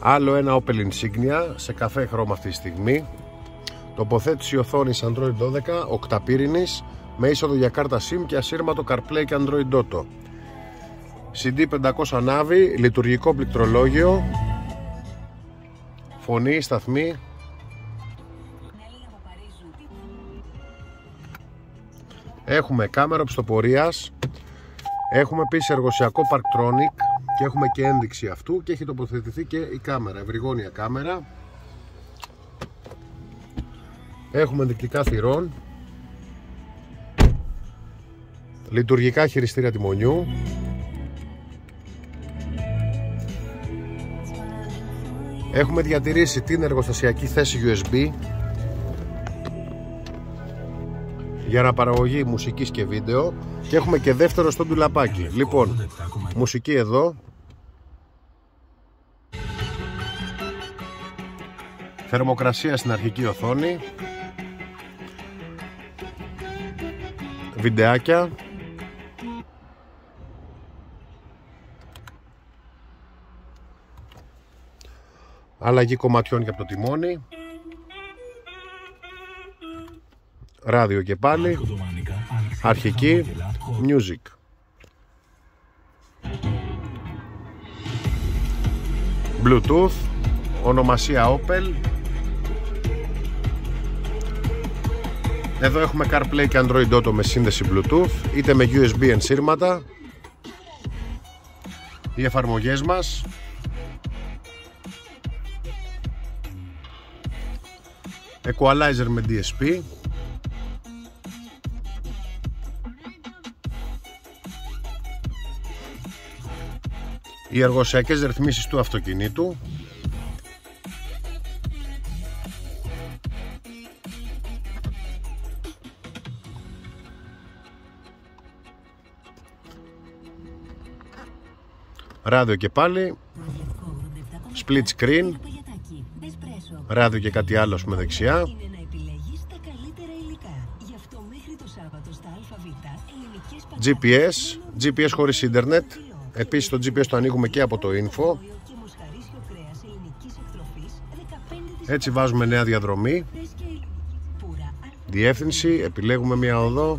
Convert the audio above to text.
Άλλο ένα Opel Insignia σε καφέ χρώμα αυτή τη στιγμή. Τοποθέτηση οθόνης Android 12, οκταπύρινης, με είσοδο για κάρτα SIM και ασύρματο CarPlay και Android Auto. CD 500 νάβη, λειτουργικό πληκτρολόγιο, φωνή, σταθμή. Έχουμε κάμερα οπισθοπορίας, έχουμε επίσης εργοσιακό Parktronic και έχουμε και ένδειξη αυτού και έχει τοποθετηθεί και η κάμερα, ευρυγόνια κάμερα. Έχουμε ενδεικτικά θυρών, λειτουργικά χειριστήρια τιμονιού, Έχουμε διατηρήσει την εργοστασιακή θέση USB για αναπαραγωγή μουσικής και βίντεο και έχουμε και δεύτερο στο ντουλαπάκι. Λοιπόν, μουσική εδώ. Θερμοκρασία στην αρχική οθόνη. Βιντεάκια. αλλαγή κομματιών για το τιμόνι. Ράδιο και πάλι. Αρχική. Music. Bluetooth. Ονομασία Opel εδώ έχουμε CarPlay και Android Auto με σύνδεση Bluetooth είτε με USB ενσύρματα. Οι εφαρμογές μας. Equalizer με DSP Οι εργοσιακές ρυθμίσεις του αυτοκινήτου Ράδιο και πάλι Split screen ράδιο και κάτι άλλο με δεξιά. GPS, GPS χωρίς ίντερνετ. Επίσης το GPS το ανοίγουμε και από το info. Έτσι βάζουμε νέα διαδρομή. Διεύθυνση, επιλέγουμε μια οδό.